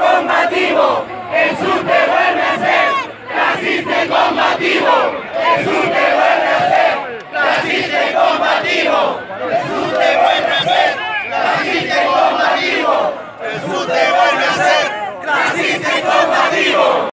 combativo, Jesús te vuelve a ser, naciste combativo, Jesús te vuelve a ser, naciste combativo, Jesús te vuelve a ser, naciste combativo, Jesús te vuelve a ser, naciste combativo.